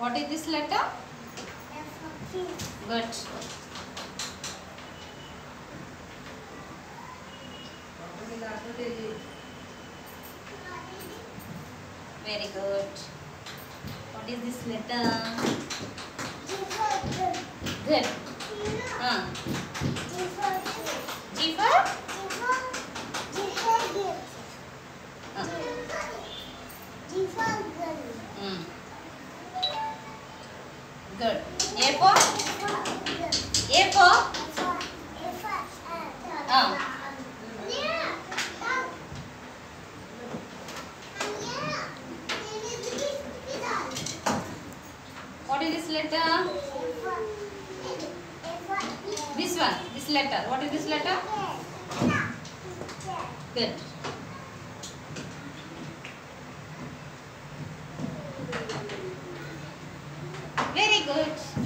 What is this letter? Good. Very good. What is this letter? Good. Uh, G for? Uh, mm. Good. A for? A for? Uh, what is this letter? This one. This letter. What is this letter? Good. Good.